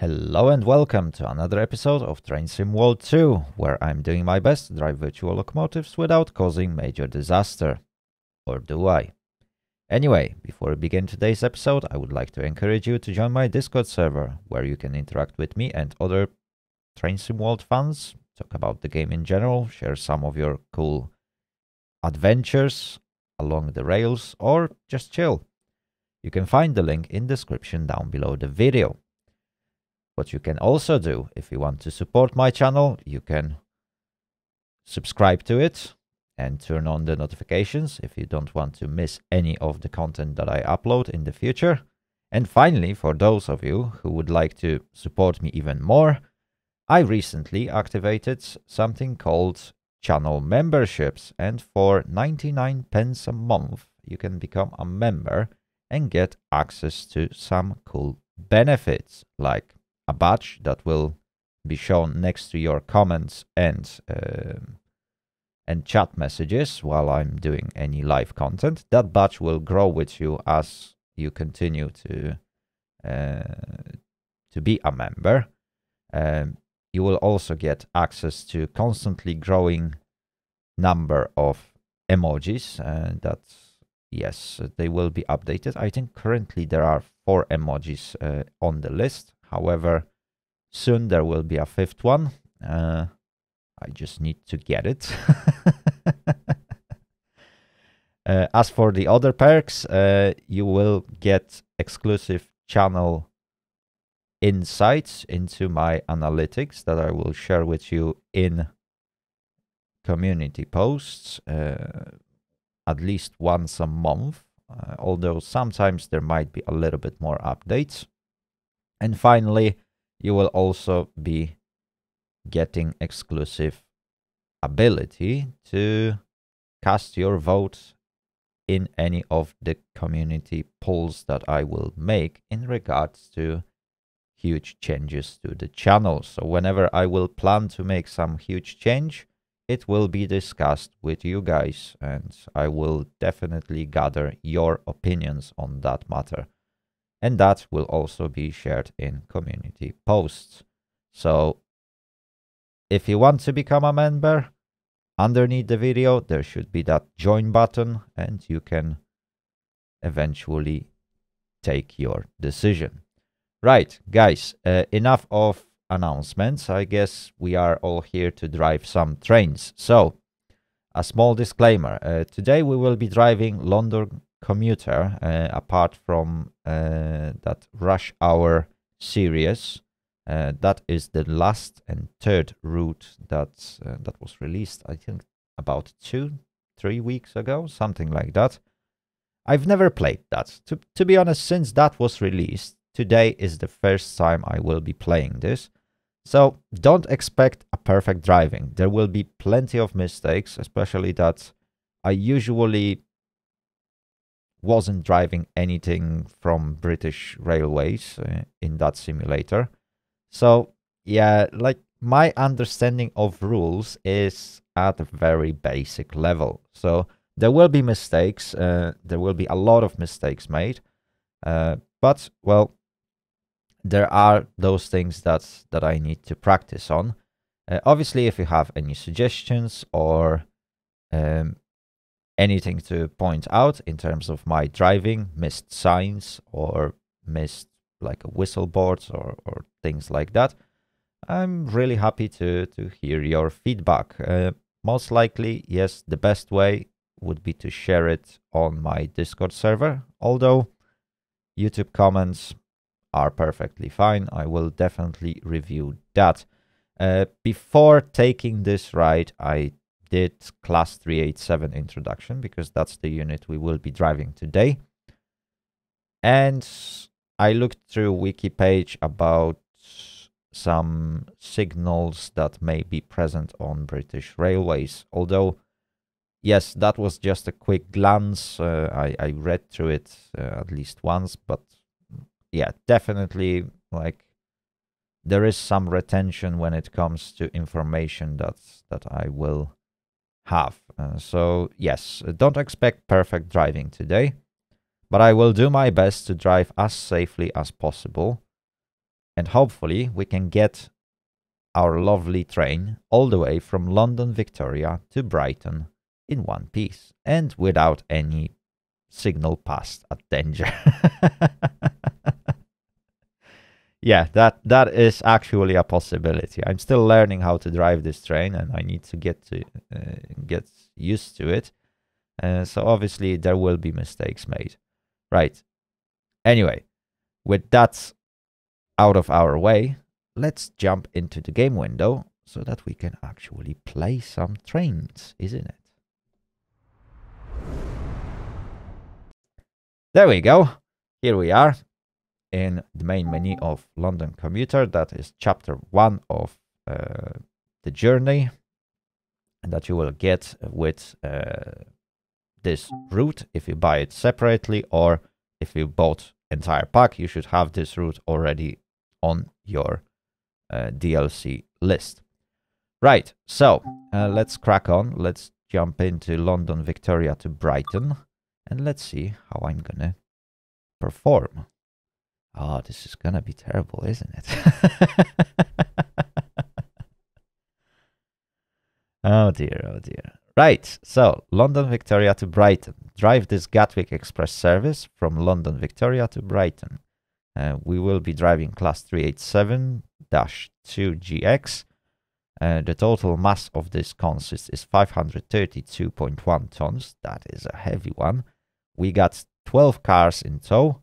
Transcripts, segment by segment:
Hello and welcome to another episode of Train Sim World 2, where I'm doing my best to drive virtual locomotives without causing major disaster. Or do I? Anyway, before we begin today's episode, I would like to encourage you to join my Discord server, where you can interact with me and other Train Sim World fans, talk about the game in general, share some of your cool adventures along the rails, or just chill. You can find the link in description down below the video. What you can also do, if you want to support my channel, you can subscribe to it and turn on the notifications if you don't want to miss any of the content that I upload in the future. And finally, for those of you who would like to support me even more, I recently activated something called channel memberships and for 99 pence a month you can become a member and get access to some cool benefits like a badge that will be shown next to your comments and uh, and chat messages while I'm doing any live content. That badge will grow with you as you continue to uh, to be a member. Um, you will also get access to constantly growing number of emojis and uh, that's yes they will be updated i think currently there are four emojis uh, on the list However, soon there will be a fifth one. Uh, I just need to get it. uh, as for the other perks, uh, you will get exclusive channel insights into my analytics that I will share with you in community posts uh, at least once a month. Uh, although sometimes there might be a little bit more updates. And finally, you will also be getting exclusive ability to cast your vote in any of the community polls that I will make in regards to huge changes to the channel. So whenever I will plan to make some huge change, it will be discussed with you guys and I will definitely gather your opinions on that matter and that will also be shared in community posts. So if you want to become a member, underneath the video there should be that join button and you can eventually take your decision. Right, guys, uh, enough of announcements. I guess we are all here to drive some trains. So, a small disclaimer. Uh, today we will be driving London commuter uh, apart from uh, that rush hour series uh, that is the last and third route that that was released i think about two three weeks ago something like that. I've never played that. To, to be honest since that was released today is the first time i will be playing this. So don't expect a perfect driving. There will be plenty of mistakes especially that i usually wasn't driving anything from British Railways uh, in that simulator. So, yeah, like my understanding of rules is at a very basic level. So, there will be mistakes, uh, there will be a lot of mistakes made. Uh, but, well, there are those things that, that I need to practice on. Uh, obviously, if you have any suggestions or um, anything to point out in terms of my driving, missed signs or missed like a whistle boards or, or things like that, I'm really happy to, to hear your feedback. Uh, most likely, yes, the best way would be to share it on my Discord server, although YouTube comments are perfectly fine. I will definitely review that. Uh, before taking this ride, I did class 387 introduction because that's the unit we will be driving today. And I looked through wiki page about some signals that may be present on British railways. Although, yes, that was just a quick glance. Uh, I, I read through it uh, at least once, but yeah, definitely like there is some retention when it comes to information that that I will have. Uh, so yes, don't expect perfect driving today, but I will do my best to drive as safely as possible And hopefully we can get our lovely train all the way from London Victoria to Brighton in one piece and without any signal passed at danger. yeah, that that is actually a possibility. I'm still learning how to drive this train, and I need to get to uh, get used to it. Uh, so obviously there will be mistakes made, right? Anyway, with that out of our way, let's jump into the game window so that we can actually play some trains, isn't it? There we go. Here we are in the main menu of London Commuter. That is chapter one of uh, the journey that you will get with uh, this route if you buy it separately or if you bought entire pack you should have this route already on your uh, DLC list. Right, so uh, let's crack on. Let's jump into London Victoria to Brighton and let's see how I'm gonna perform. Oh, this is gonna be terrible, isn't it? oh dear, oh dear. Right, so London Victoria to Brighton. Drive this Gatwick Express service from London Victoria to Brighton. Uh, we will be driving class 387-2GX. Uh, the total mass of this consist is 532.1 tons. That is a heavy one. We got 12 cars in tow.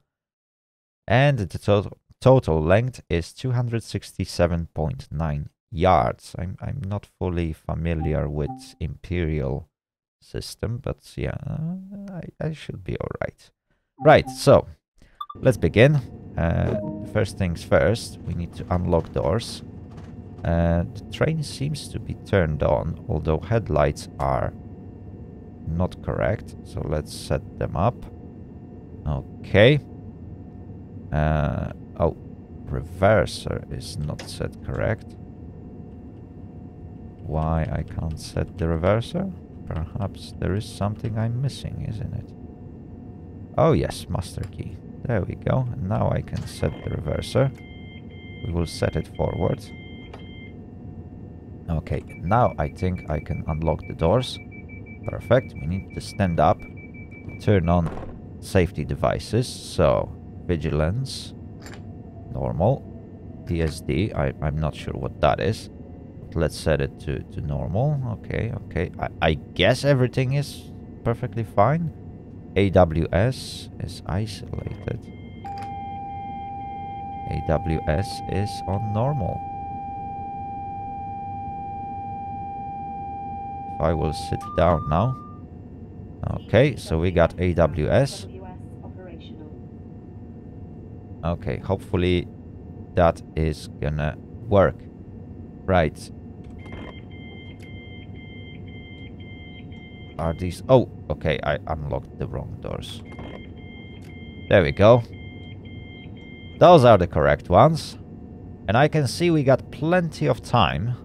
And the total, total length is 267.9 yards. I'm, I'm not fully familiar with Imperial system, but yeah, I, I should be all right. Right, so let's begin. Uh, first things first, we need to unlock doors. Uh, the train seems to be turned on, although headlights are not correct. So let's set them up. Okay. Uh, oh, reverser is not set correct. Why I can't set the reverser? Perhaps there is something I'm missing, isn't it? Oh yes, master key. There we go. Now I can set the reverser. We will set it forward. Okay, now I think I can unlock the doors. Perfect. We need to stand up, turn on safety devices. So, vigilance, normal, PSD. I, I'm not sure what that is. Let's set it to, to normal. Okay, okay. I, I guess everything is perfectly fine. AWS is isolated. AWS is on normal. I will sit down now. Okay, so we got AWS. Okay, hopefully that is gonna work. Right. Are these... Oh, okay, I unlocked the wrong doors. There we go. Those are the correct ones. And I can see we got plenty of time.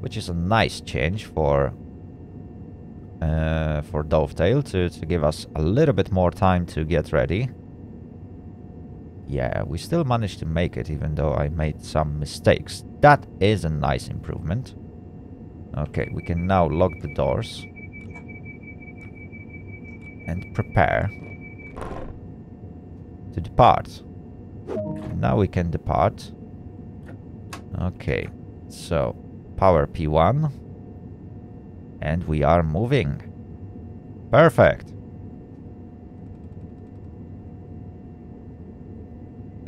Which is a nice change for uh, for Dovetail to, to give us a little bit more time to get ready. Yeah, we still managed to make it even though I made some mistakes. That is a nice improvement. Okay, we can now lock the doors. And prepare to depart. Now we can depart. Okay, so power P1 and we are moving. Perfect.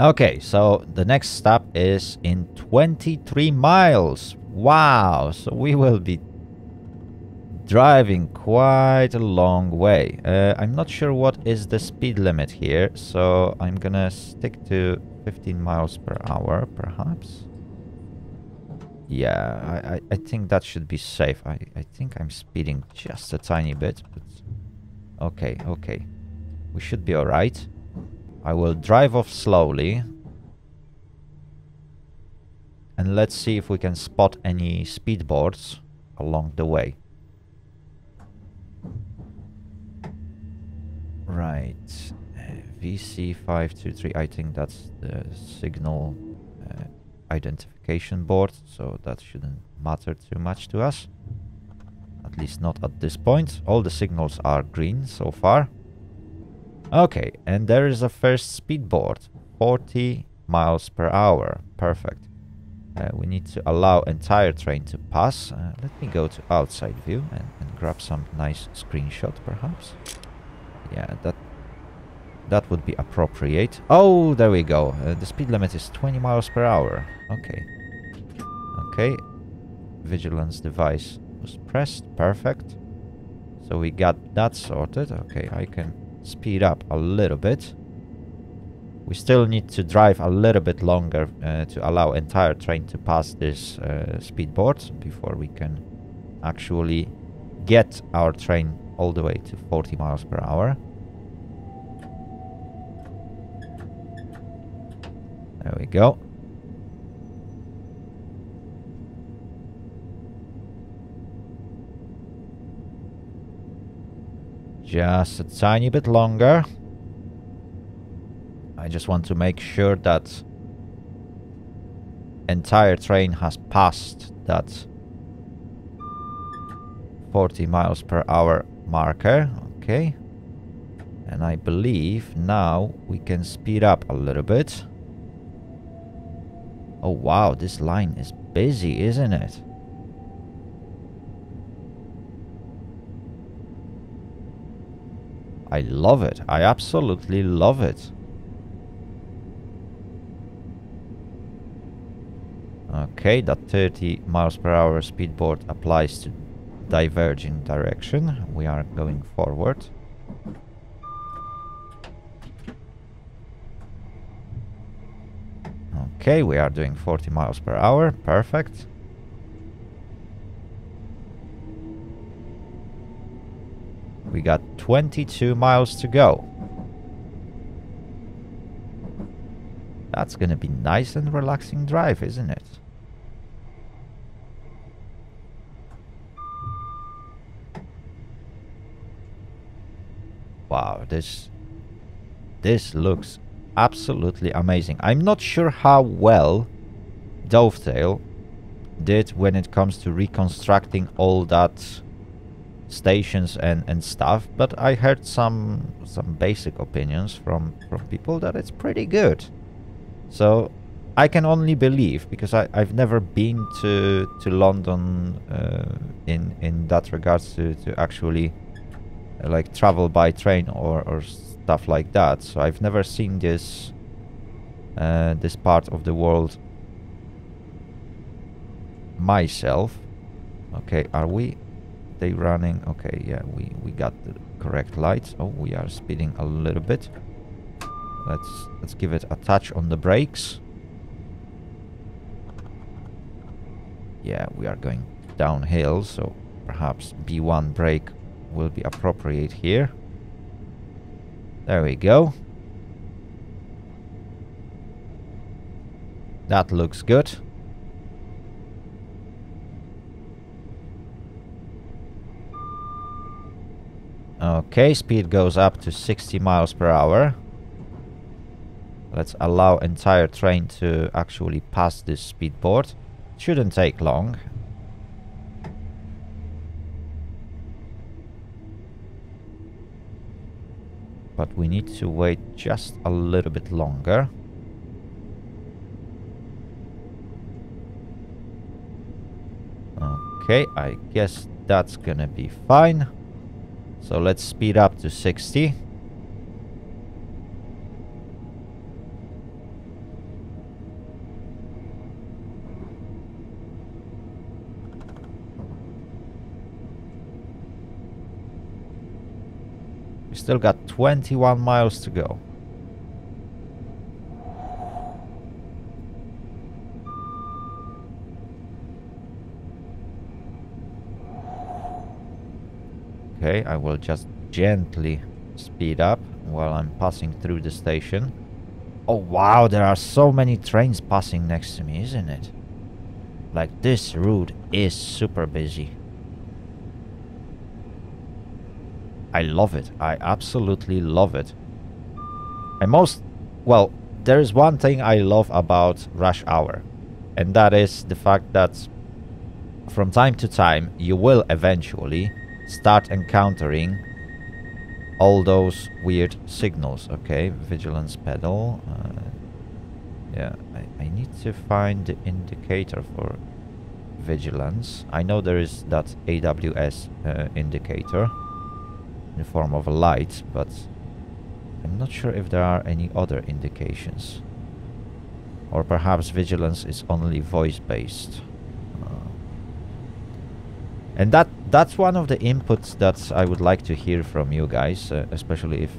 Okay, so the next stop is in 23 miles. Wow, so we will be driving quite a long way. Uh, I'm not sure what is the speed limit here, so I'm gonna stick to 15 miles per hour, perhaps. Yeah, I, I, I think that should be safe. I, I think I'm speeding just a tiny bit, but... Okay, okay. We should be alright. I will drive off slowly. And let's see if we can spot any speedboards along the way. Right. VC523, I think that's the signal uh, identification board, so that shouldn't matter too much to us. At least not at this point. All the signals are green so far. Okay, and there is a first speed board. 40 miles per hour. Perfect. Uh, we need to allow entire train to pass. Uh, let me go to outside view and, and grab some nice screenshot perhaps. Yeah, that that would be appropriate. Oh, there we go. Uh, the speed limit is 20 miles per hour. Okay. Okay. Vigilance device was pressed. Perfect. So we got that sorted. Okay, I can speed up a little bit. We still need to drive a little bit longer uh, to allow entire train to pass this uh, speed board before we can actually get our train all the way to 40 miles per hour. There we go. Just a tiny bit longer. I just want to make sure that entire train has passed that 40 miles per hour marker. Okay. And I believe now we can speed up a little bit. Oh wow, this line is busy, isn't it? I love it. I absolutely love it. Okay, that 30 miles per hour speedboard applies to diverging direction. We are going forward. Okay, we are doing 40 miles per hour. Perfect. We got 22 miles to go. That's gonna be nice and relaxing drive, isn't it? Wow, this this looks absolutely amazing. I'm not sure how well Dovetail did when it comes to reconstructing all that stations and, and stuff, but I heard some some basic opinions from, from people that it's pretty good. So I can only believe because I, I've never been to to London uh, in in that regards to, to actually uh, like travel by train or, or stuff like that. So I've never seen this uh, this part of the world myself. Okay, are we they running? Okay, yeah, we we got the correct lights. Oh, we are speeding a little bit. Let's let's give it a touch on the brakes. Yeah, we are going downhill, so perhaps B1 brake will be appropriate here. There we go. That looks good. Okay, speed goes up to 60 miles per hour. Let's allow entire train to actually pass this speed board. Shouldn't take long. but we need to wait just a little bit longer. Okay, I guess that's gonna be fine. So let's speed up to 60. We Still got 21 miles to go. Okay, I will just gently speed up while I'm passing through the station. Oh wow, there are so many trains passing next to me, isn't it? Like this route is super busy. I love it. I absolutely love it. I most, well, there is one thing I love about Rush Hour, and that is the fact that from time to time you will eventually start encountering all those weird signals. Okay, vigilance pedal. Uh, yeah, I, I need to find the indicator for vigilance. I know there is that AWS uh, indicator in the form of a light, but I'm not sure if there are any other indications. Or perhaps vigilance is only voice-based. Uh, and that that's one of the inputs that I would like to hear from you guys, uh, especially if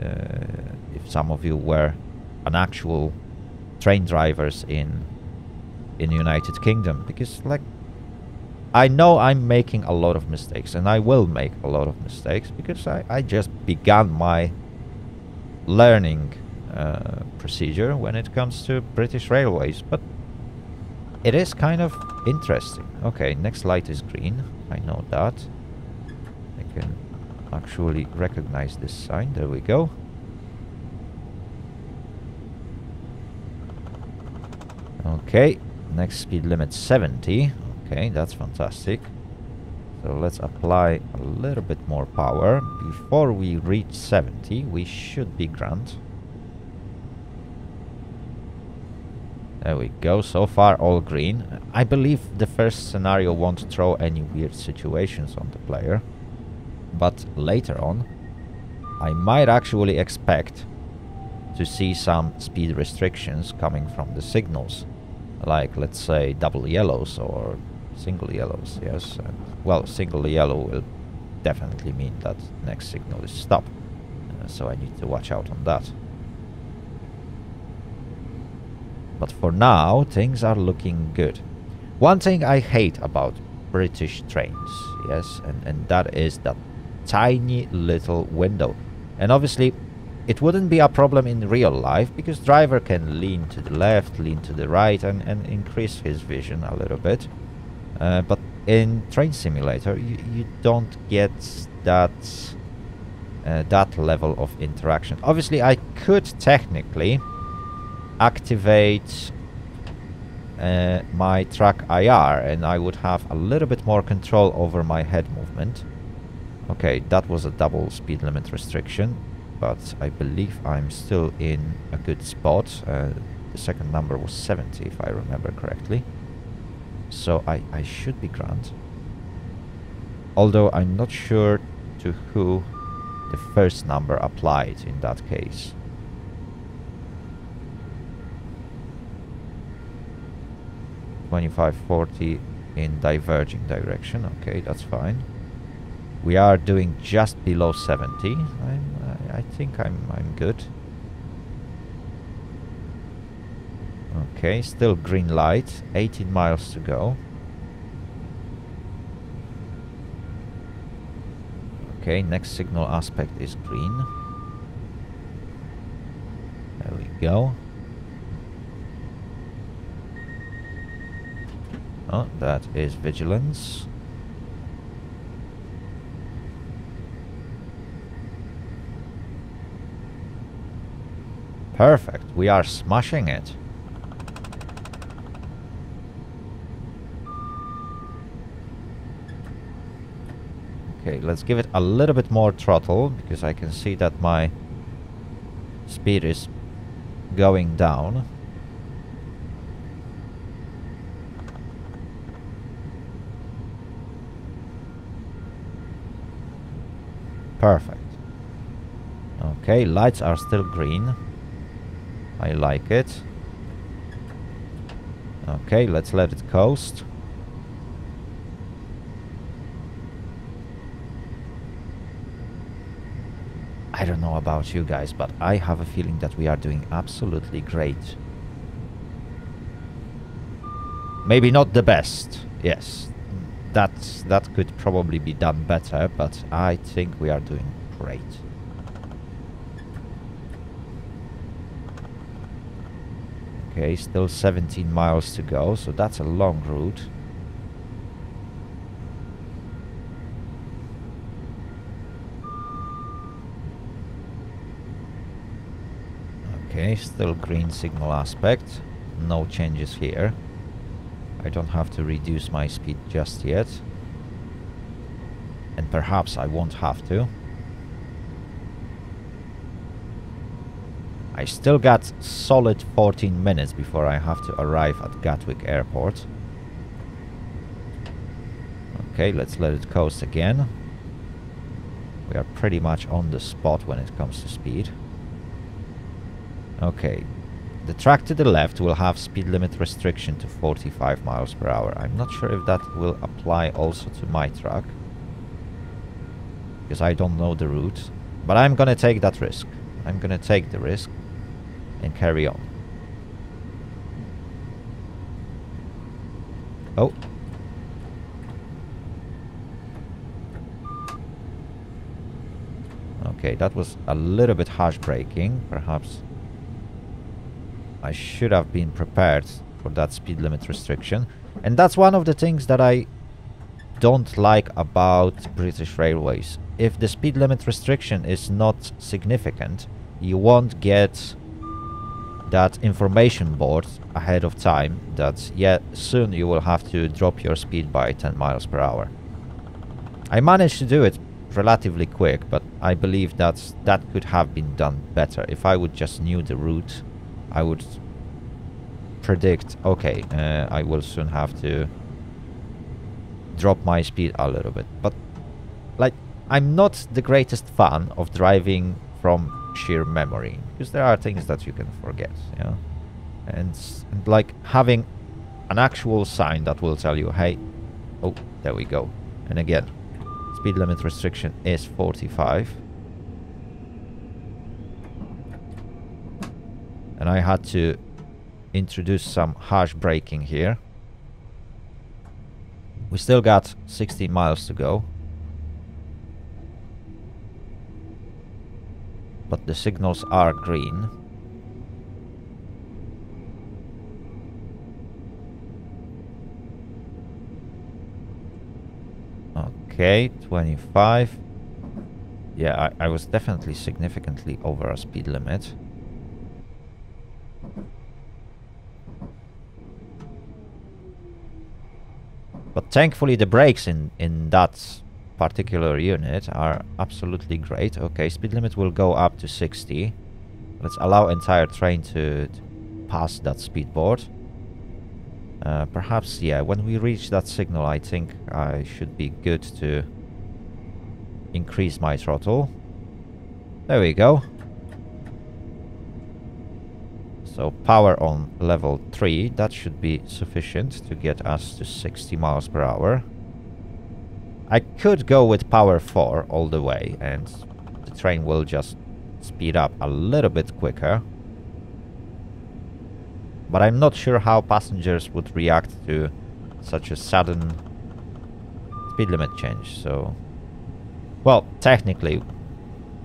uh, if some of you were an actual train drivers in in United Kingdom, because like I know I'm making a lot of mistakes, and I will make a lot of mistakes because I I just began my learning uh, procedure when it comes to British Railways, but it is kind of interesting. Okay, next light is green. I know that. I can actually recognize this sign. There we go. Okay, next speed limit 70. Okay, that's fantastic. So let's apply a little bit more power. Before we reach 70, we should be grand. There we go. So far, all green. I believe the first scenario won't throw any weird situations on the player. But later on, I might actually expect to see some speed restrictions coming from the signals. Like, let's say, double yellows or single yellows, yes. And, well, single yellow will definitely mean that next signal is stop. Uh, so I need to watch out on that. But for now, things are looking good. One thing I hate about British trains, yes, and, and that is that tiny little window. And obviously, it wouldn't be a problem in real life because driver can lean to the left, lean to the right and, and increase his vision a little bit. Uh, but in Train Simulator, you, you don't get that uh, that level of interaction. Obviously, I could technically activate uh, my track IR and I would have a little bit more control over my head movement. Okay, that was a double speed limit restriction, but I believe I'm still in a good spot. Uh, the second number was 70 if I remember correctly. So I, I should be grand. Although I'm not sure to who the first number applied in that case. 2540 in diverging direction. Okay, that's fine. We are doing just below 70. I'm, I, I think I'm, I'm good. Okay, still green light. 18 miles to go. Okay, next signal aspect is green. There we go. Oh, that is vigilance. Perfect. We are smashing it. Okay, let's give it a little bit more throttle because I can see that my speed is going down. Perfect. Okay, lights are still green. I like it. Okay, let's let it coast. I don't know about you guys, but I have a feeling that we are doing absolutely great. Maybe not the best, yes, that that could probably be done better, but I think we are doing great. Okay, still 17 miles to go, so that's a long route. Okay, Okay, still green signal aspect. No changes here. I don't have to reduce my speed just yet. And perhaps I won't have to. I still got solid 14 minutes before I have to arrive at Gatwick Airport. Okay, let's let it coast again. We are pretty much on the spot when it comes to speed. Okay, the track to the left will have speed limit restriction to 45 miles per hour. I'm not sure if that will apply also to my track. Because I don't know the route. But I'm gonna take that risk. I'm gonna take the risk and carry on. Oh. Okay, that was a little bit harsh braking. Perhaps I should have been prepared for that speed limit restriction. And that's one of the things that I don't like about British Railways. If the speed limit restriction is not significant, you won't get that information board ahead of time that yeah soon you will have to drop your speed by 10 miles per hour. I managed to do it relatively quick but I believe that that could have been done better. If I would just knew the route I would predict okay uh, I will soon have to drop my speed a little bit. But like I'm not the greatest fan of driving from sheer memory because there are things that you can forget know? And, and like having an actual sign that will tell you hey oh there we go. And again speed limit restriction is 45 and I had to introduce some harsh braking here we still got 60 miles to go but the signals are green. Okay, 25. Yeah, I, I was definitely significantly over a speed limit. But thankfully the brakes in, in that particular unit are absolutely great. Okay, speed limit will go up to 60. Let's allow entire train to, to pass that speed board. Uh, perhaps, yeah, when we reach that signal, I think I should be good to increase my throttle. There we go. So power on level 3, that should be sufficient to get us to 60 miles per hour. I could go with power 4 all the way and the train will just speed up a little bit quicker. But I'm not sure how passengers would react to such a sudden speed limit change, so... Well, technically,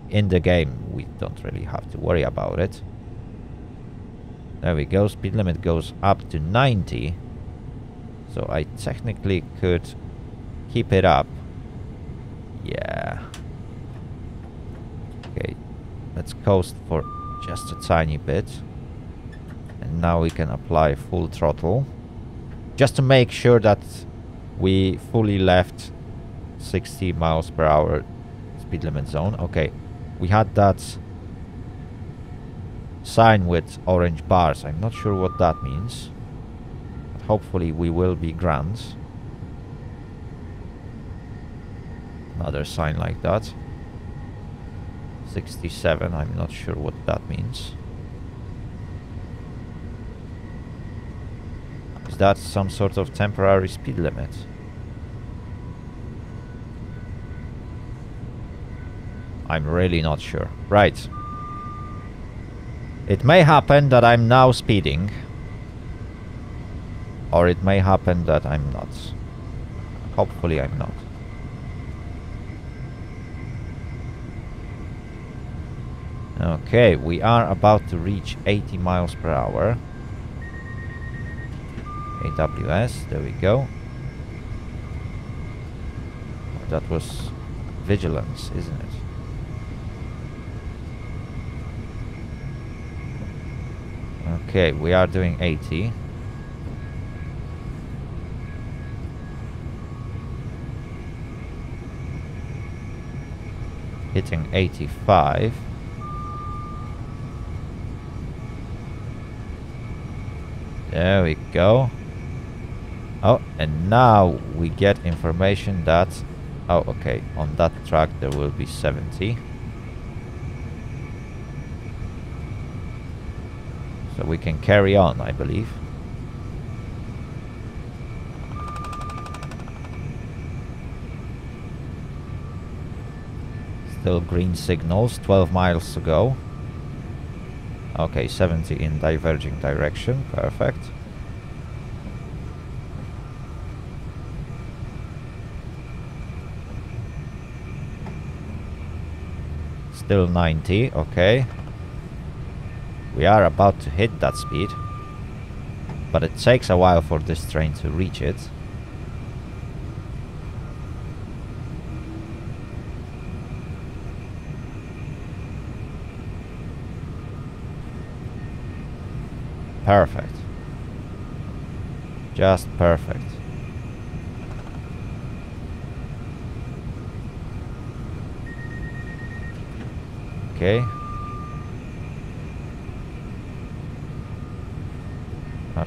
in the game we don't really have to worry about it. There we go, speed limit goes up to 90. So I technically could keep it up. Yeah. Okay, let's coast for just a tiny bit. And now we can apply full throttle. Just to make sure that we fully left 60 miles per hour speed limit zone. Okay, we had that sign with orange bars. I'm not sure what that means. But hopefully we will be grand. Another sign like that. 67, I'm not sure what that means. Is that some sort of temporary speed limit? I'm really not sure. Right. It may happen that I'm now speeding. Or it may happen that I'm not. Hopefully I'm not. Okay, we are about to reach 80 miles per hour. AWS, there we go. That was vigilance, isn't it? Okay, we are doing 80. Hitting 85. There we go. Oh, and now we get information that... Oh, okay. On that track there will be 70. So we can carry on, I believe. Still green signals, 12 miles to go. Okay, 70 in diverging direction, perfect. Still 90, okay. We are about to hit that speed. But it takes a while for this train to reach it. Perfect. Just perfect. Okay.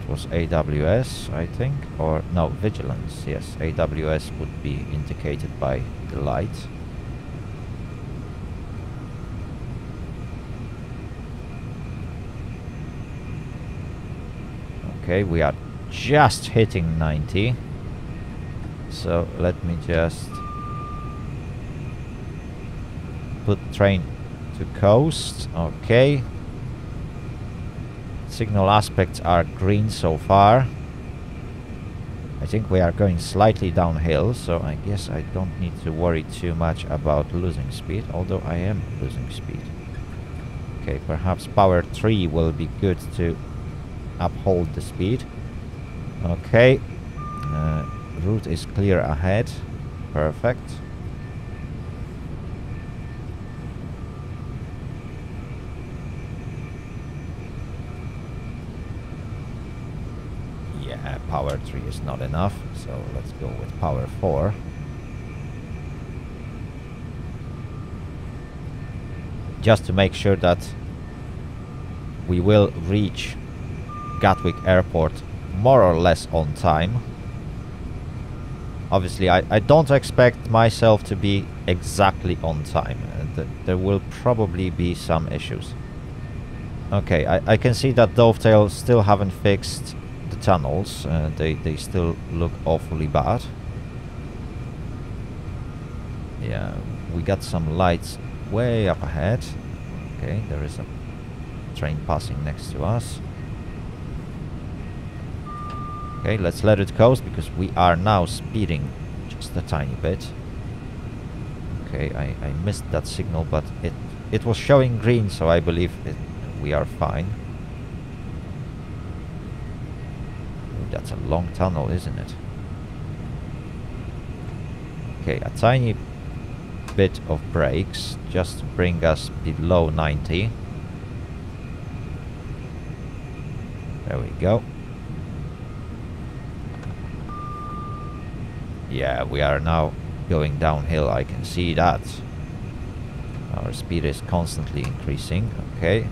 Was AWS, I think. Or, no, Vigilance. Yes, AWS would be indicated by the light. Okay, we are just hitting 90. So let me just put train to coast. Okay. Signal aspects are green so far. I think we are going slightly downhill, so I guess I don't need to worry too much about losing speed, although I am losing speed. Okay, perhaps power 3 will be good to uphold the speed. Okay. Uh, route is clear ahead. Perfect. Yeah, power 3 is not enough, so let's go with power 4. Just to make sure that we will reach Gatwick Airport more or less on time. Obviously, I, I don't expect myself to be exactly on time. Uh, th there will probably be some issues. Okay, I, I can see that Dovetail still haven't fixed tunnels. Uh, they, they still look awfully bad. Yeah, we got some lights way up ahead. Okay, there is a train passing next to us. Okay, let's let it coast because we are now speeding just a tiny bit. Okay, I, I missed that signal, but it it was showing green, so I believe it, we are fine. That's a long tunnel, isn't it? Okay, a tiny bit of brakes just to bring us below 90. There we go. Yeah, we are now going downhill, I can see that. Our speed is constantly increasing, okay.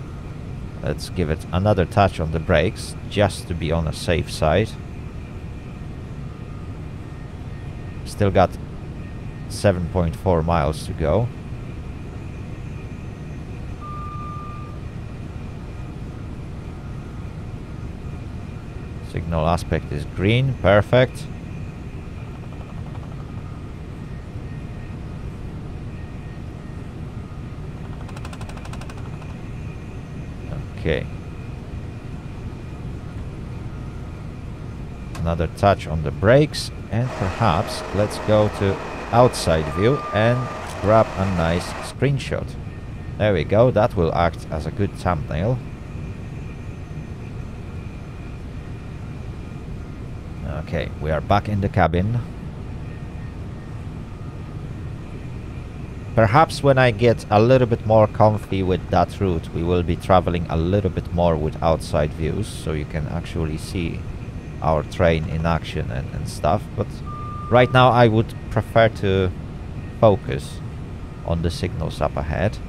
Let's give it another touch on the brakes, just to be on a safe side. Still got 7.4 miles to go. Signal aspect is green, perfect. Okay. Another touch on the brakes and perhaps let's go to outside view and grab a nice screenshot. There we go, that will act as a good thumbnail. Okay, we are back in the cabin. Perhaps when I get a little bit more comfy with that route, we will be traveling a little bit more with outside views, so you can actually see our train in action and, and stuff. But right now I would prefer to focus on the signals up ahead.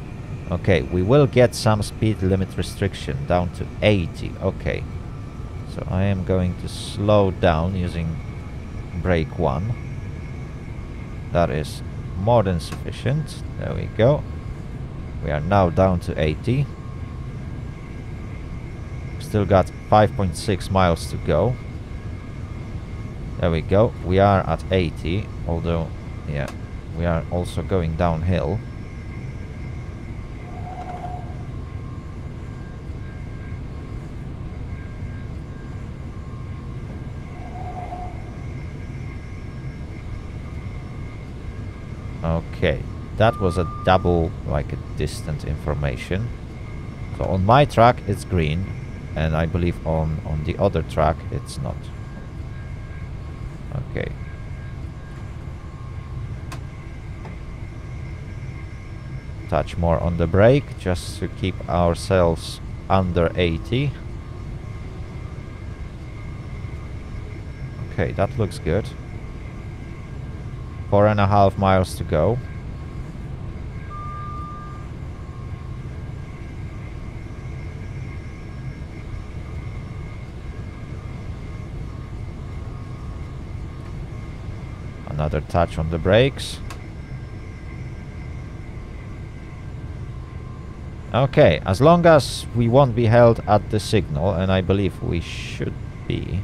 Okay, we will get some speed limit restriction down to 80. Okay, so I am going to slow down using brake 1. That is more than sufficient. There we go. We are now down to 80. Still got 5.6 miles to go. There we go. We are at 80, although, yeah, we are also going downhill. Okay, that was a double, like a distant information. So on my track it's green, and I believe on, on the other track it's not. Okay. Touch more on the brake, just to keep ourselves under 80. Okay, that looks good. Four and a half miles to go. Another touch on the brakes. Okay, as long as we won't be held at the signal, and I believe we should be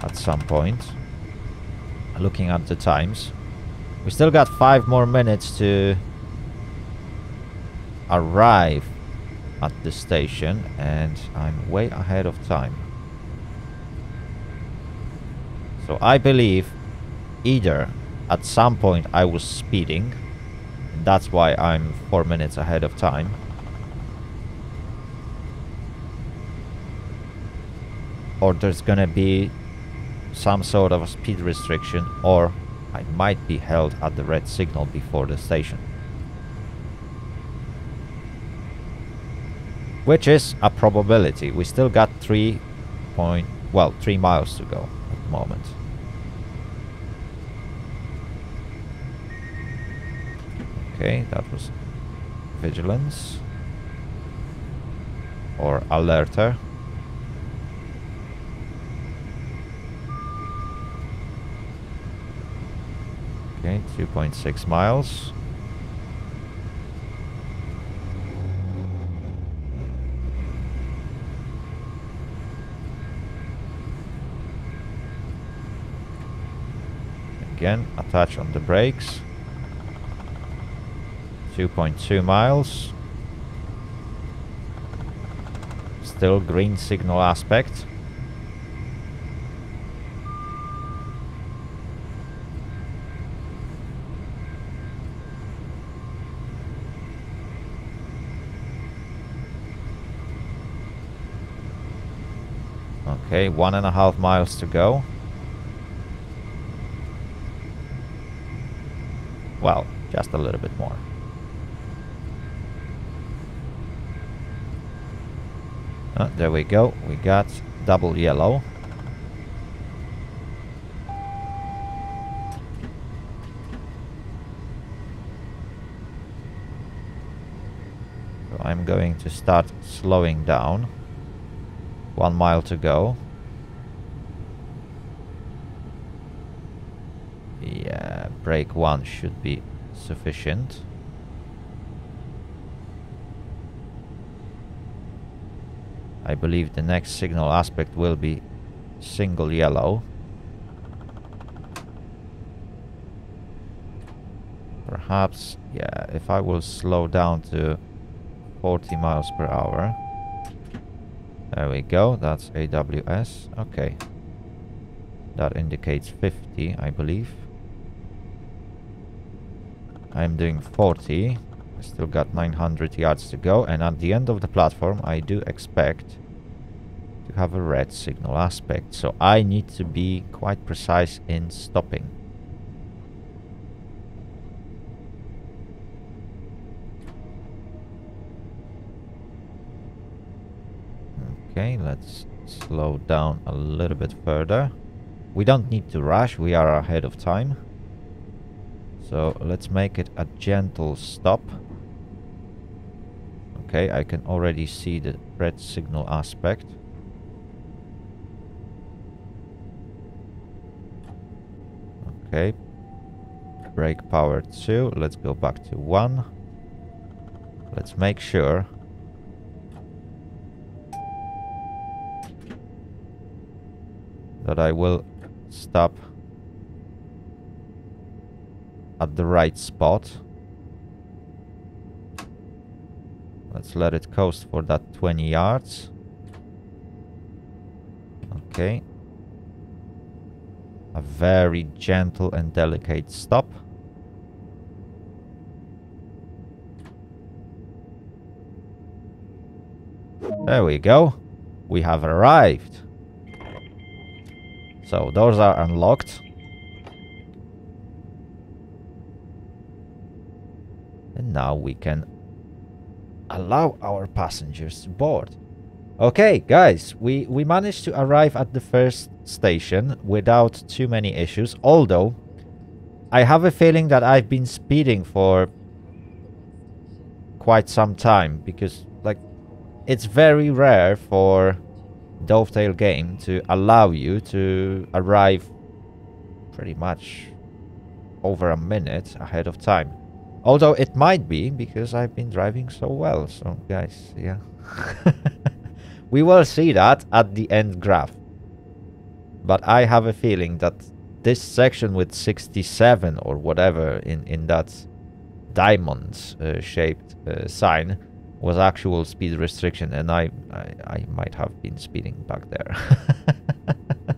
at some point, looking at the times. We still got five more minutes to arrive at the station and I'm way ahead of time. So I believe either at some point I was speeding that's why I'm four minutes ahead of time or there's gonna be some sort of a speed restriction or I might be held at the red signal before the station. Which is a probability. We still got three point, well, three miles to go at the moment. Okay, that was vigilance or alerter. Okay, 2.6 miles. Again, attach on the brakes. 2.2 miles. Still green signal aspect. Okay, one and a half miles to go. Well, just a little bit more. Oh, there we go. We got double yellow. So I'm going to start slowing down. One mile to go. Yeah, brake one should be sufficient. I believe the next signal aspect will be single yellow. Perhaps, yeah, if I will slow down to 40 miles per hour. There we go, that's AWS. Okay. That indicates 50, I believe. I'm doing 40. I still got 900 yards to go, and at the end of the platform, I do expect you have a red signal aspect. So I need to be quite precise in stopping. Okay, let's slow down a little bit further. We don't need to rush, we are ahead of time. So let's make it a gentle stop. Okay, I can already see the red signal aspect. Okay. Brake power 2. Let's go back to 1. Let's make sure that I will stop at the right spot. Let's let it coast for that 20 yards. Okay. A very gentle and delicate stop. There we go. We have arrived. So doors are unlocked. And now we can allow our passengers to board. Okay, guys, we, we managed to arrive at the first station without too many issues, although I have a feeling that I've been speeding for quite some time because, like, it's very rare for Dovetail game to allow you to arrive pretty much over a minute ahead of time. Although it might be because I've been driving so well. So guys, yeah. we will see that at the end graph. But I have a feeling that this section with 67 or whatever in, in that diamond uh, shaped uh, sign was actual speed restriction and I, I, I might have been speeding back there.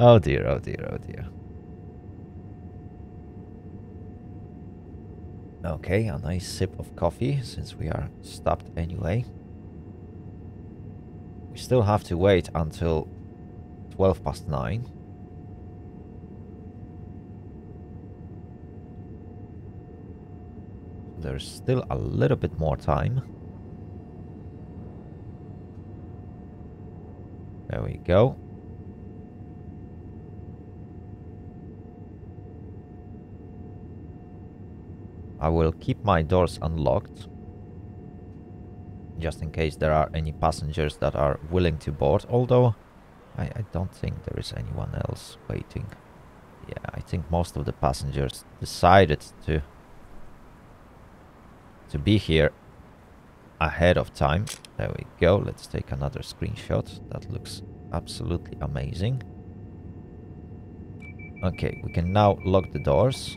oh dear, oh dear, oh dear. Okay, a nice sip of coffee since we are stopped anyway. We still have to wait until 12 past 9. There's still a little bit more time. There we go. I will keep my doors unlocked just in case there are any passengers that are willing to board, although I, I, don't think there is anyone else waiting. Yeah, I think most of the passengers decided to to be here ahead of time. There we go. Let's take another screenshot. That looks absolutely amazing. Okay, we can now lock the doors.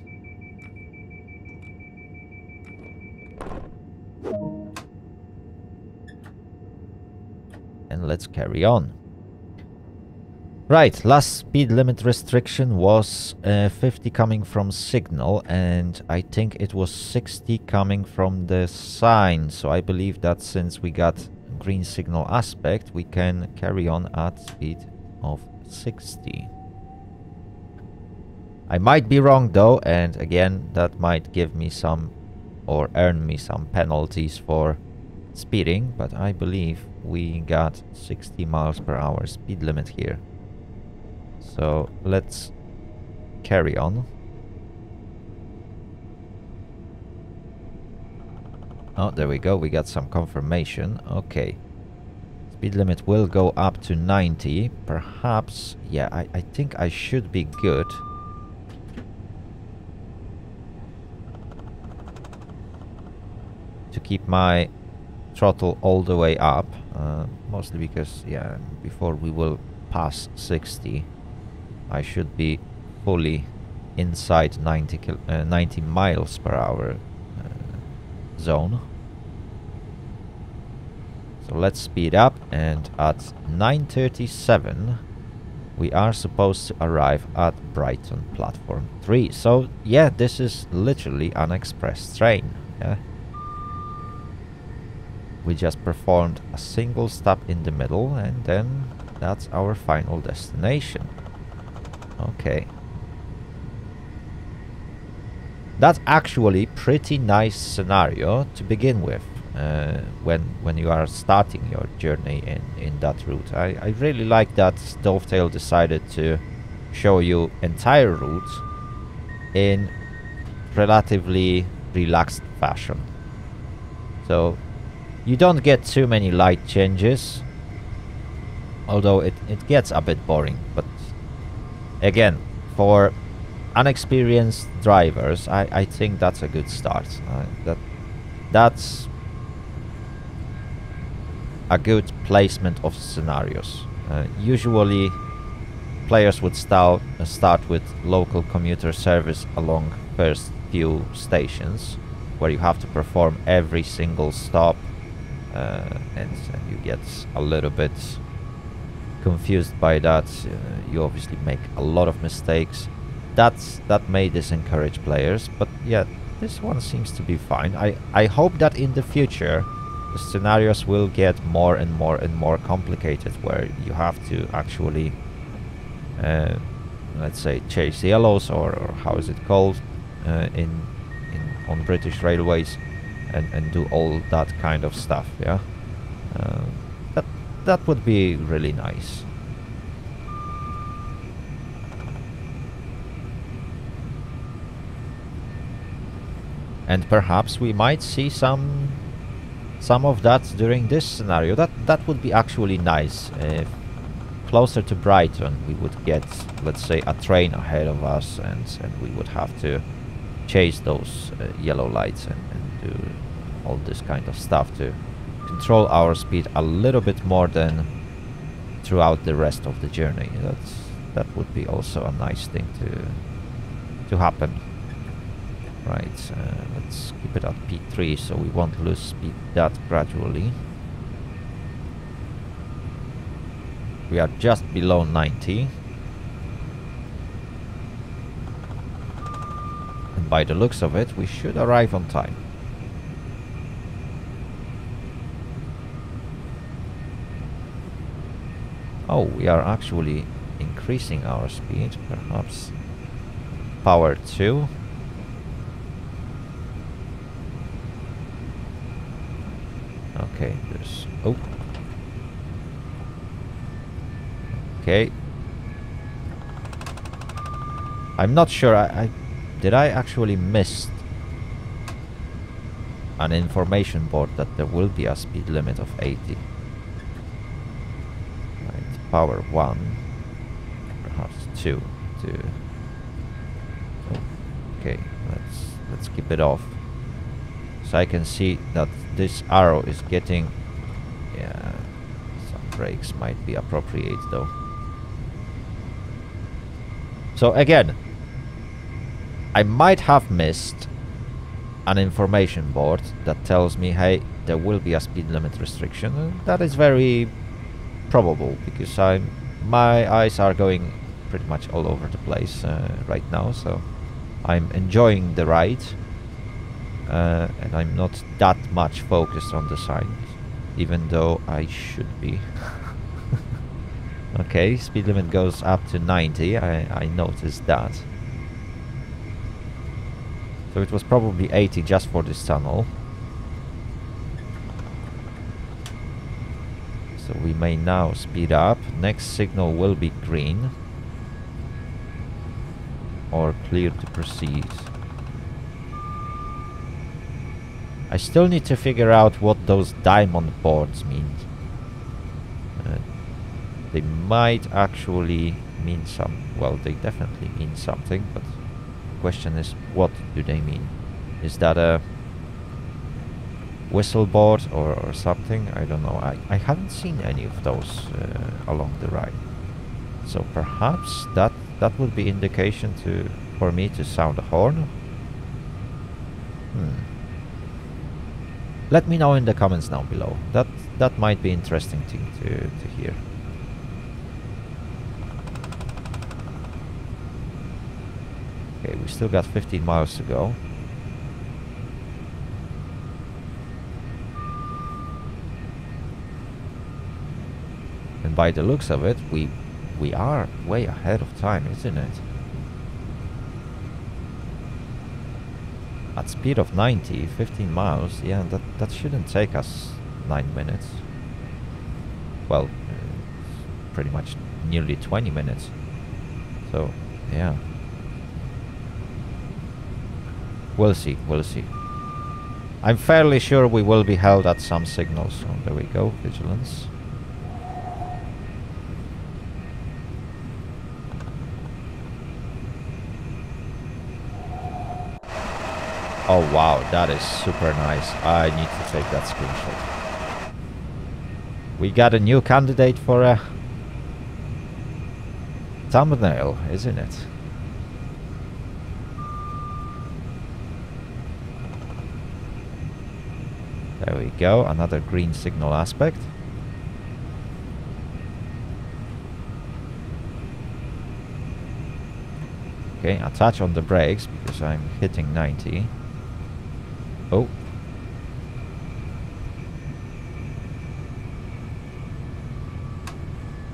And let's carry on. Right, last speed limit restriction was uh, 50 coming from signal and I think it was 60 coming from the sign. So I believe that since we got green signal aspect, we can carry on at speed of 60. I might be wrong though, and again, that might give me some or earn me some penalties for speeding, but I believe we got 60 miles per hour speed limit here. So let's carry on. Oh, there we go. We got some confirmation. Okay. Speed limit will go up to 90. Perhaps, yeah, I, I think I should be good. To keep my throttle all the way up. Uh, mostly because, yeah, before we will pass 60. I should be fully inside 90, uh, 90 miles per hour uh, zone. So let's speed up and at 9.37 we are supposed to arrive at Brighton platform 3. So yeah, this is literally an express train. Yeah? We just performed a single stop in the middle and then that's our final destination. Okay. That's actually pretty nice scenario to begin with. uh, when when you are starting your journey in in that route. I, I really like that Dovetail decided to show you entire route in relatively relaxed fashion. So you don't get too many light changes, although it, it gets a bit boring. But again, for unexperienced drivers, I, I think that's a good start. Uh, that That's a good placement of scenarios. Uh, usually players would start, uh, start with local commuter service along first few stations where you have to perform every single stop uh, and, and, you get a little bit confused by that. Uh, you obviously make a lot of mistakes. That's that may disencourage players, but yeah, this one seems to be fine. I, I hope that in the future the scenarios will get more and more and more complicated where you have to actually uh, let's say chase yellows or, or how is it called uh, in in on British railways and, and do all that kind of stuff yeah? Uh, that that would be really nice. And perhaps we might see some some of that during this scenario. That that would be actually nice closer to Brighton we would get let's say a train ahead of us and and we would have to chase those uh, yellow lights and, and do all this kind of stuff to control our speed a little bit more than throughout the rest of the journey that's that would be also a nice thing to to happen Right, uh, let's keep it at P3 so we won't lose speed that gradually. We are just below 90. And by the looks of it, we should arrive on time. Oh, we are actually increasing our speed, perhaps power 2. Okay, there's... Oh. Okay. I'm not sure, I, I... Did I actually miss an information board that there will be a speed limit of 80? Power 1. Perhaps 2 to... Oh, okay, let's, let's keep it off. So I can see that this arrow is getting... Yeah, some brakes might be appropriate though. So again, I might have missed an information board that tells me, hey, there will be a speed limit restriction. That is very probable because I'm my eyes are going pretty much all over the place uh, right now, so I'm enjoying the ride uh, and I'm not that much focused on the signs, even though I should be. okay, speed limit goes up to 90, I, I noticed that. So it was probably 80 just for this tunnel. So we may now speed up. Next signal will be green. Or clear to proceed. I still need to figure out what those diamond boards mean. Uh, they might actually mean some... Well, they definitely mean something, but the question is, what do they mean? Is that a whistle board or, or something? I don't know. I, I haven't seen any of those uh, along the ride. So perhaps that that would be indication to for me to sound a horn. Hmm. Let me know in the comments down below. That that might be interesting thing to, to hear. Okay, we still got 15 miles to go. And by the looks of it, we we are way ahead of time, isn't it? At speed of 90, 15 miles, yeah, that, that shouldn't take us 9 minutes. Well, uh, pretty much nearly 20 minutes. So, yeah. We'll see, we'll see. I'm fairly sure we will be held at some signals. So there we go, vigilance. Oh wow, that is super nice. I need to take that screenshot. We got a new candidate for a thumbnail, isn't it? There we go, another green signal aspect. Okay, attach on the brakes because I'm hitting 90. Oh.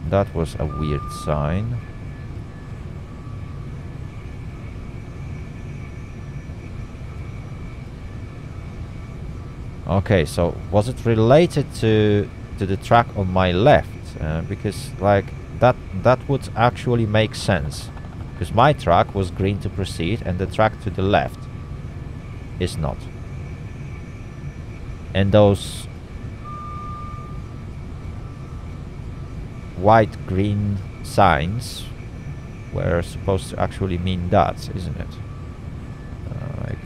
That was a weird sign. Okay, so was it related to to the track on my left? Uh, because like that that would actually make sense. Because my track was green to proceed and the track to the left is not and those white green signs were supposed to actually mean that, isn't it? Uh, like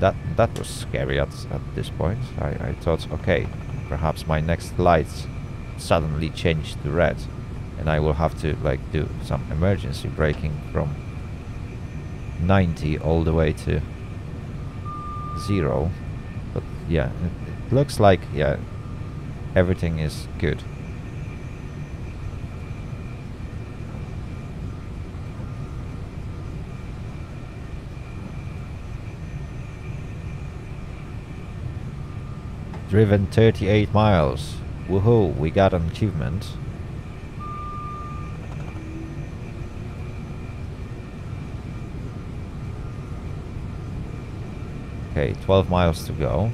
that that was scary at, at this point. I, I thought, okay, perhaps my next lights suddenly changed to red and I will have to like do some emergency braking from 90 all the way to zero yeah, it, looks like, yeah, everything is good. Driven 38 miles. Woohoo, we got an achievement. Okay, 12 miles to go.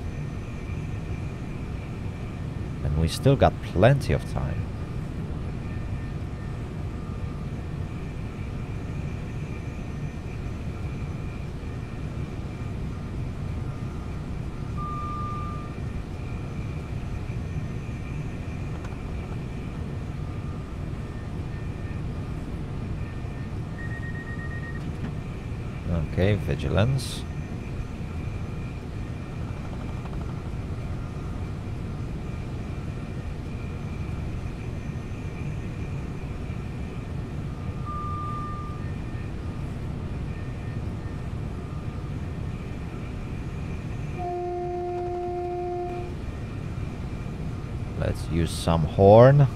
And we still got plenty of time. Okay, vigilance. Use some horn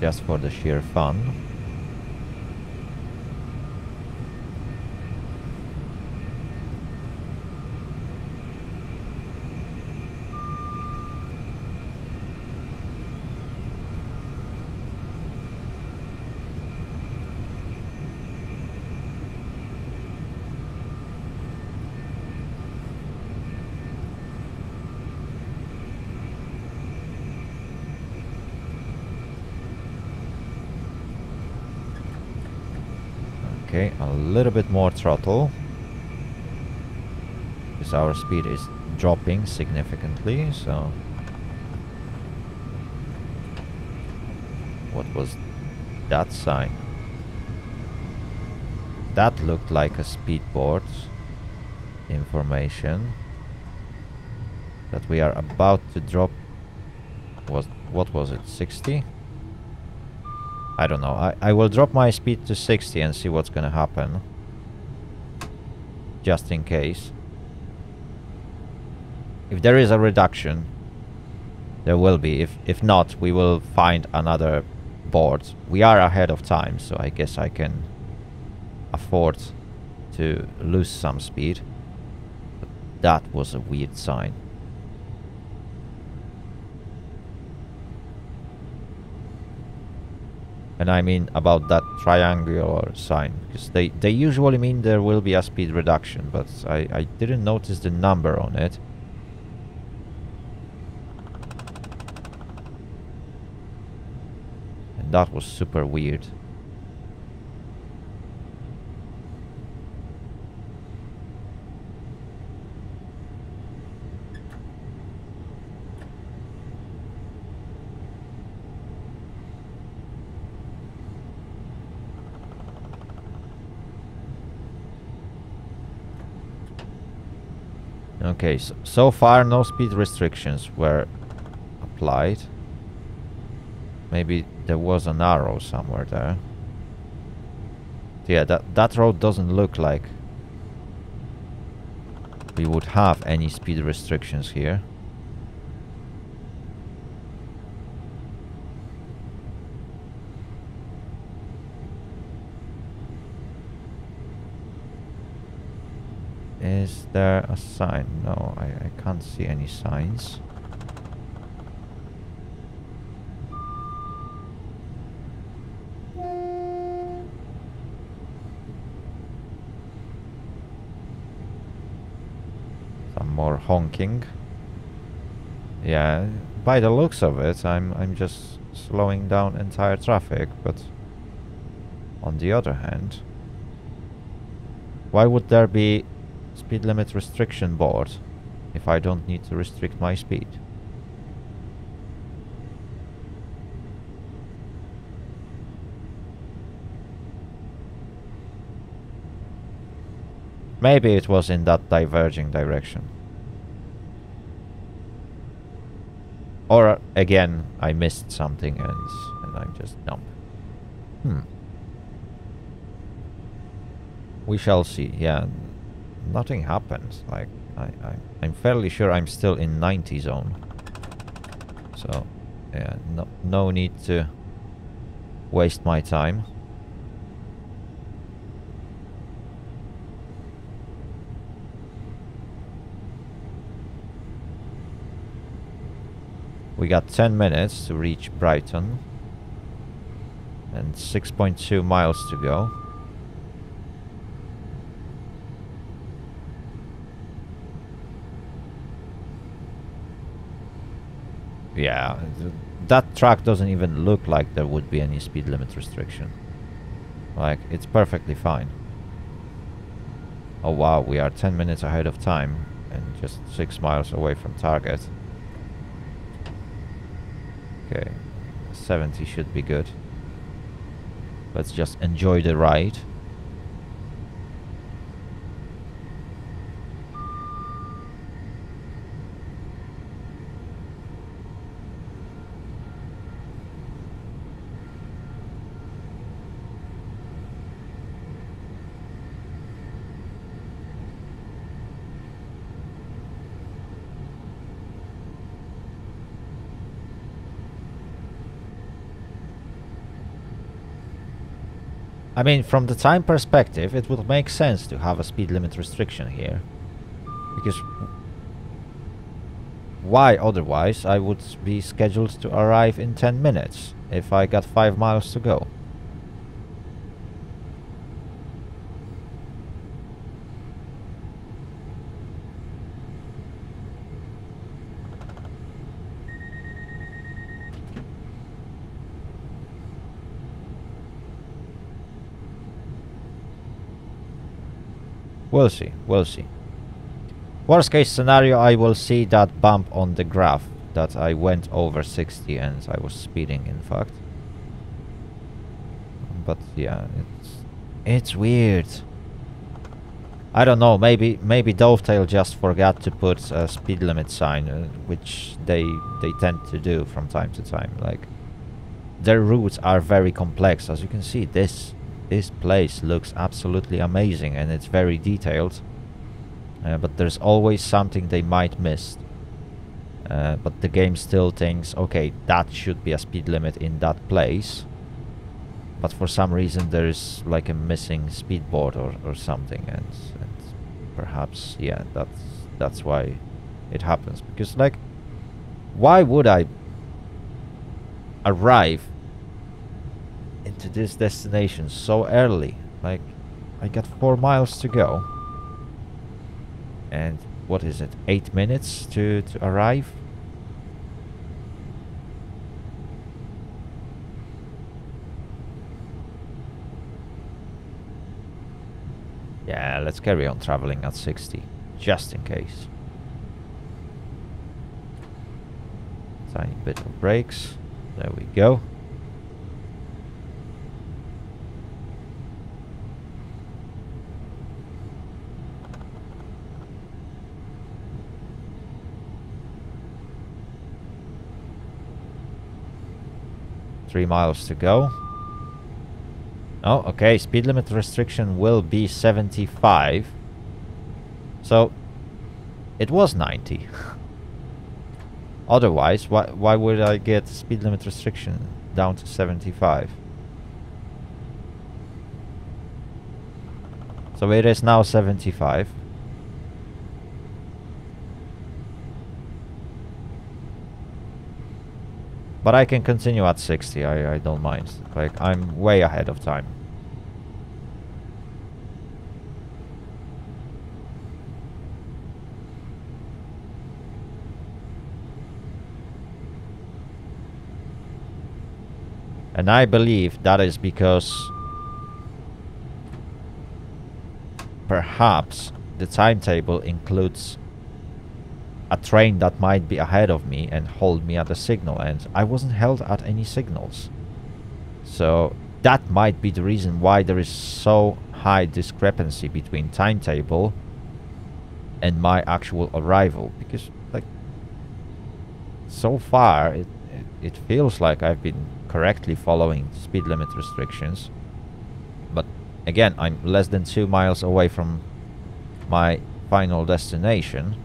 just for the sheer fun. Okay, a little bit more throttle. Because our speed is dropping significantly, so... What was that sign? That looked like a speedboard information that we are about to drop was what was it 60 I don't know. I, I will drop my speed to 60 and see what's gonna happen. Just in case. If there is a reduction, there will be. If, if not, we will find another board. We are ahead of time, so I guess I can afford to lose some speed. But that was a weird sign. And I mean about that triangular sign, because they, they usually mean there will be a speed reduction, but I, I didn't notice the number on it. And that was super weird. Okay, so, so far no speed restrictions were applied. Maybe there was an arrow somewhere there. Yeah, that, that road doesn't look like we would have any speed restrictions here. Is there a sign? No, I, I can't see any signs. Some more honking. Yeah, by the looks of it, I'm I'm just slowing down entire traffic, but on the other hand, why would there be speed limit restriction board if I don't need to restrict my speed. Maybe it was in that diverging direction. Or again, I missed something and, and I'm just dumb. Hmm. We shall see, yeah nothing happens. Like, I, I, I'm fairly sure I'm still in 90 zone. So, yeah, no, no need to waste my time. We got 10 minutes to reach Brighton and 6.2 miles to go. Yeah, that track doesn't even look like there would be any speed limit restriction. Like, it's perfectly fine. Oh wow, we are 10 minutes ahead of time and just 6 miles away from target. Okay, 70 should be good. Let's just enjoy the ride. I mean, from the time perspective, it would make sense to have a speed limit restriction here. Because why otherwise I would be scheduled to arrive in 10 minutes if I got 5 miles to go. We'll see, we'll see. Worst case scenario, I will see that bump on the graph that I went over 60 and I was speeding in fact. But yeah, it's it's weird. I don't know, maybe maybe Dovetail just forgot to put a speed limit sign, uh, which they they tend to do from time to time. Like their routes are very complex, as you can see. This this place looks absolutely amazing and it's very detailed. Uh, but there's always something they might miss. Uh, but the game still thinks, okay, that should be a speed limit in that place. But for some reason there is like a missing speed board or, or something and, and perhaps, yeah, that's, that's why it happens. Because like, why would I arrive into this destination so early. Like, I got four miles to go. And what is it? Eight minutes to, to arrive? Yeah, let's carry on traveling at 60, just in case. Tiny bit of brakes. There we go. Three miles to go. Oh, okay. Speed limit restriction will be 75. So, it was 90. Otherwise, why, why would I get speed limit restriction down to 75? So it is now 75. But I can continue at 60, I, I don't mind. Like, I'm way ahead of time. And I believe that is because perhaps the timetable includes a train that might be ahead of me and hold me at a signal and I wasn't held at any signals. So that might be the reason why there is so high discrepancy between timetable and my actual arrival because like so far it, it, it feels like I've been correctly following speed limit restrictions but again I'm less than two miles away from my final destination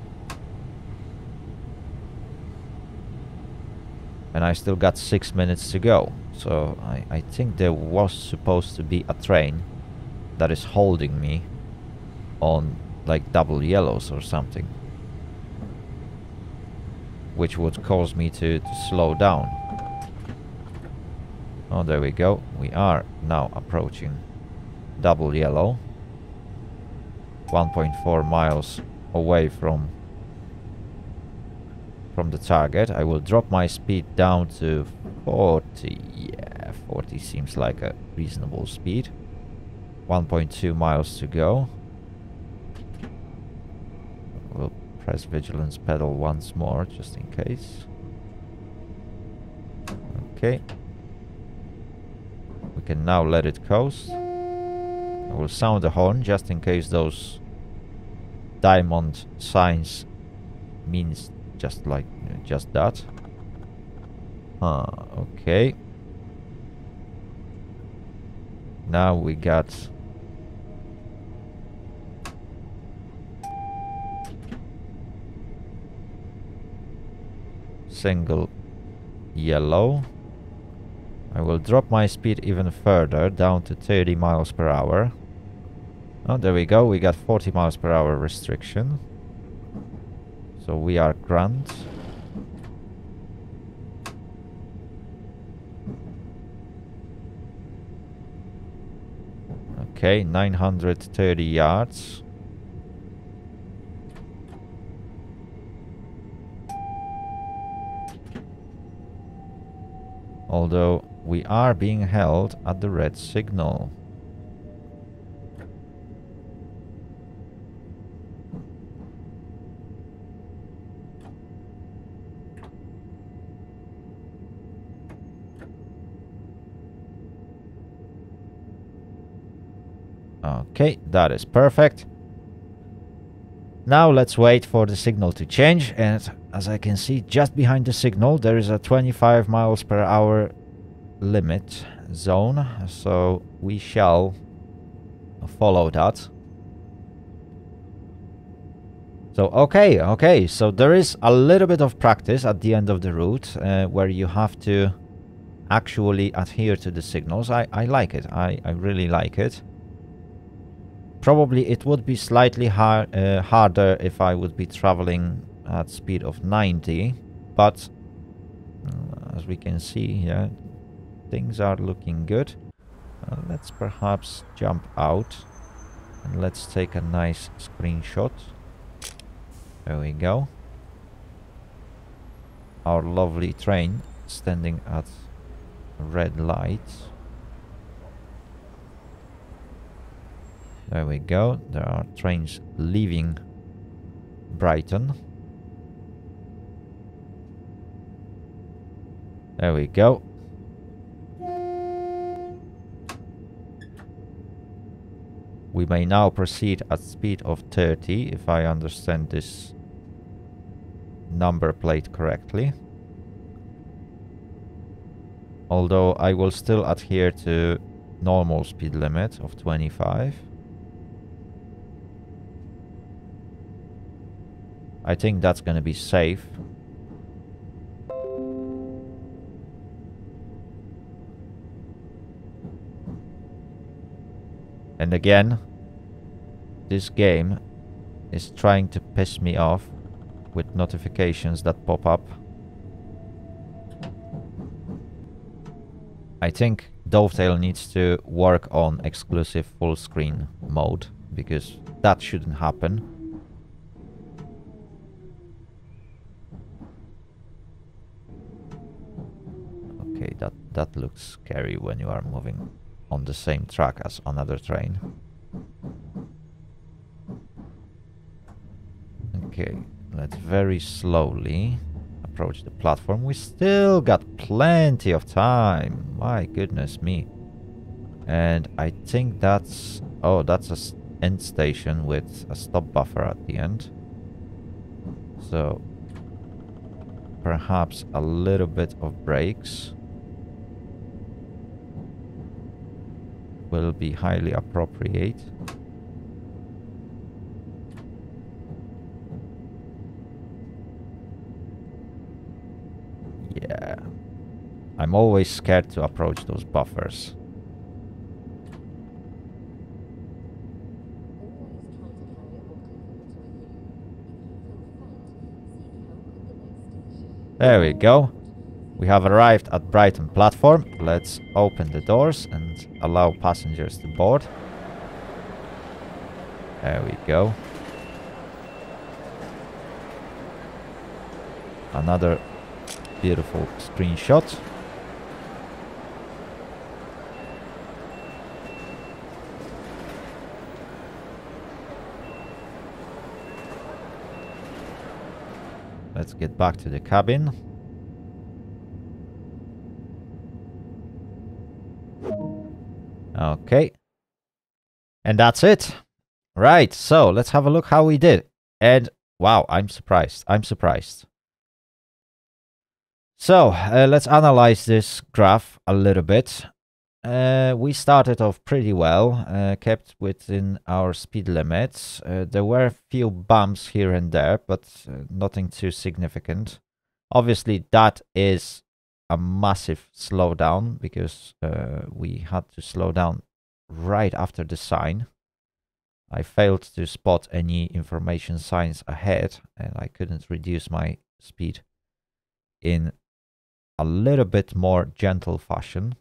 and I still got six minutes to go. So I, I think there was supposed to be a train that is holding me on like double yellows or something. Which would cause me to, to slow down. Oh, there we go. We are now approaching double yellow. 1.4 miles away from from the target. I will drop my speed down to 40. Yeah, 40 seems like a reasonable speed. 1.2 miles to go. We'll press vigilance pedal once more, just in case. Okay. We can now let it coast. I will sound the horn just in case those diamond signs means just like just that. Ah okay. Now we got single yellow. I will drop my speed even further down to 30 miles per hour. Oh there we go. We got 40 miles per hour restriction so we are grand. Okay, 930 yards. Although we are being held at the red signal. Okay, that is perfect. Now let's wait for the signal to change and as I can see just behind the signal there is a 25 miles per hour limit zone so we shall follow that. So okay, okay, so there is a little bit of practice at the end of the route uh, where you have to actually adhere to the signals. I, I like it, I, I really like it. Probably it would be slightly hard, uh, harder if I would be traveling at speed of 90, but uh, as we can see here, things are looking good. Uh, let's perhaps jump out and let's take a nice screenshot. There we go. Our lovely train standing at red light. There we go. There are trains leaving Brighton. There we go. We may now proceed at speed of 30 if I understand this number plate correctly. Although I will still adhere to normal speed limit of 25. I think that's gonna be safe. And again, this game is trying to piss me off with notifications that pop up. I think Dovetail needs to work on exclusive full screen mode because that shouldn't happen. Okay, that, that looks scary when you are moving on the same track as another train. Okay, let's very slowly approach the platform. We still got plenty of time. My goodness me. And I think that's... Oh, that's a end station with a stop buffer at the end. So, perhaps a little bit of brakes. Will be highly appropriate. Yeah. I'm always scared to approach those buffers. There we go. We have arrived at Brighton platform. Let's open the doors and allow passengers to board. There we go. Another beautiful screenshot. Let's get back to the cabin. Okay. And that's it. Right, so let's have a look how we did. And wow, I'm surprised. I'm surprised. So uh, let's analyze this graph a little bit. Uh, we started off pretty well, uh, kept within our speed limits. Uh, there were a few bumps here and there, but uh, nothing too significant. Obviously, that is a massive slowdown because uh, we had to slow down right after the sign. I failed to spot any information signs ahead and I couldn't reduce my speed in a little bit more gentle fashion.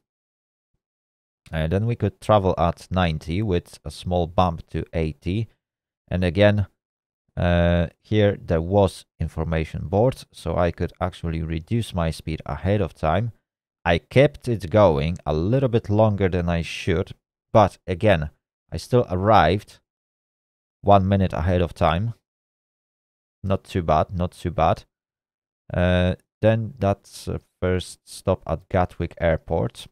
And then we could travel at 90 with a small bump to 80. And again, uh, here there was information board, so I could actually reduce my speed ahead of time. I kept it going a little bit longer than I should, but again, I still arrived one minute ahead of time. Not too bad, not too bad. Uh, then that's first stop at Gatwick Airport.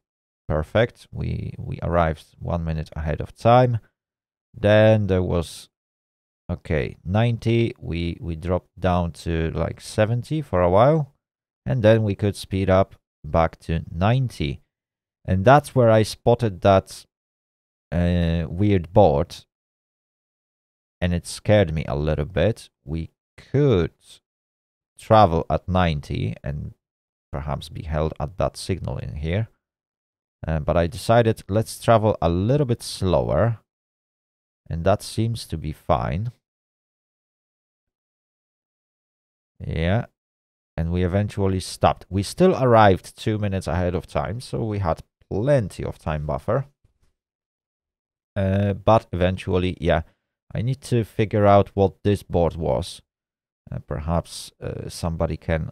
Perfect. We we arrived one minute ahead of time. Then there was Okay, 90, we, we dropped down to like 70 for a while. And then we could speed up back to 90. And that's where I spotted that uh, weird board. And it scared me a little bit. We could travel at 90 and perhaps be held at that signal in here. Uh, but I decided let's travel a little bit slower and that seems to be fine. Yeah. And we eventually stopped. We still arrived two minutes ahead of time, so we had plenty of time buffer. Uh, but eventually, yeah, I need to figure out what this board was. Uh, perhaps uh, somebody can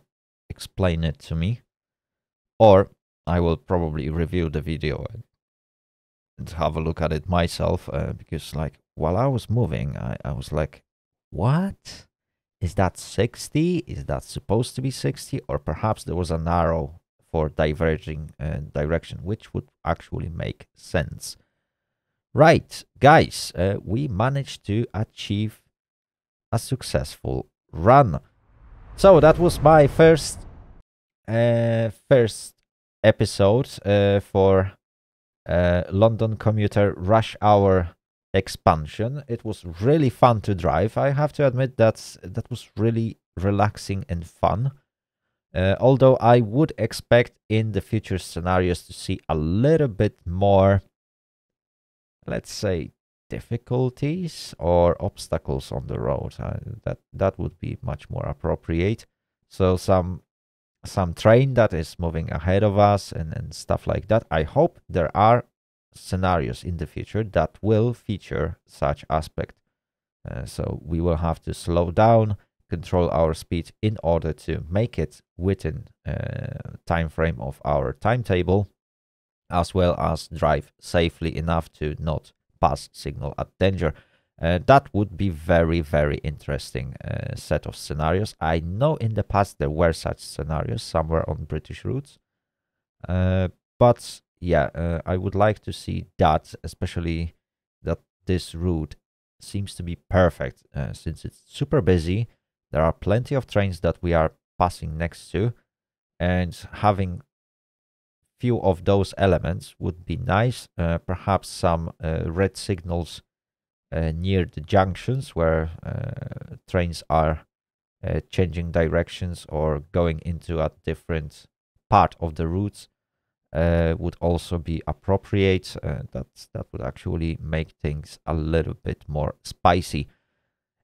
explain it to me. Or I will probably review the video and have a look at it myself uh, because like while I was moving, I, I was like, what? Is that 60? Is that supposed to be 60? Or perhaps there was an arrow for diverging uh, direction, which would actually make sense. Right, guys, uh, we managed to achieve a successful run. So that was my first uh, first episode uh, for uh, London Commuter Rush Hour expansion. It was really fun to drive. I have to admit that that was really relaxing and fun. Uh, although I would expect in the future scenarios to see a little bit more, let's say, difficulties or obstacles on the road. Uh, that that would be much more appropriate. So some some train that is moving ahead of us and, and stuff like that. I hope there are scenarios in the future that will feature such aspect. Uh, so we will have to slow down, control our speed in order to make it within uh, time frame of our timetable, as well as drive safely enough to not pass signal at danger. Uh, that would be very, very interesting uh, set of scenarios. I know in the past there were such scenarios somewhere on British routes, uh, but yeah, uh, I would like to see that, especially that this route seems to be perfect uh, since it's super busy. There are plenty of trains that we are passing next to, and having few of those elements would be nice. Uh, perhaps some red signals uh, near the junctions where uh, trains are uh, changing directions or going into a different part of the routes uh, would also be appropriate. Uh, that that would actually make things a little bit more spicy.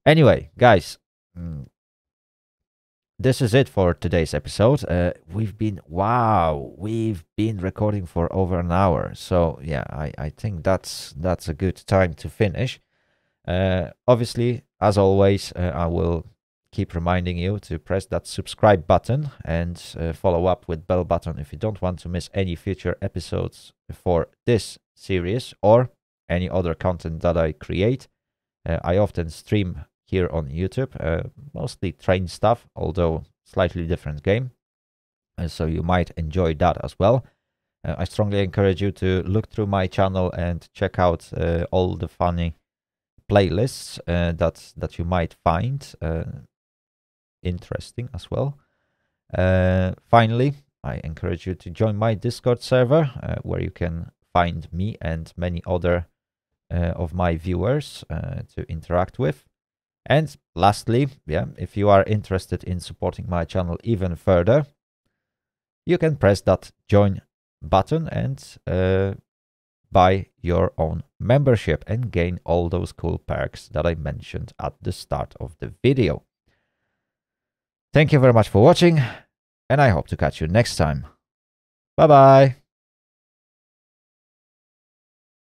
Anyway, guys, mm, this is it for today's episode. Uh, we've been wow, we've been recording for over an hour. So yeah, I I think that's that's a good time to finish. Uh, obviously, as always, uh, I will keep reminding you to press that subscribe button and uh, follow up with bell button if you don't want to miss any future episodes for this series or any other content that I create. Uh, I often stream here on YouTube, uh, mostly train stuff, although slightly different game. Uh, so you might enjoy that as well. I strongly encourage you to look through my channel and check out all the funny playlists uh, that that you might find uh, interesting as well. Uh, finally, I encourage you to join my Discord server uh, where you can find me and many other uh, of my viewers uh, to interact with. And lastly, yeah, if you are interested in supporting my channel even further, you can press that join button and buy your own membership and gain all those cool perks that I mentioned at the start of the video. Thank you very much for watching, and I hope to catch you next time. Bye bye!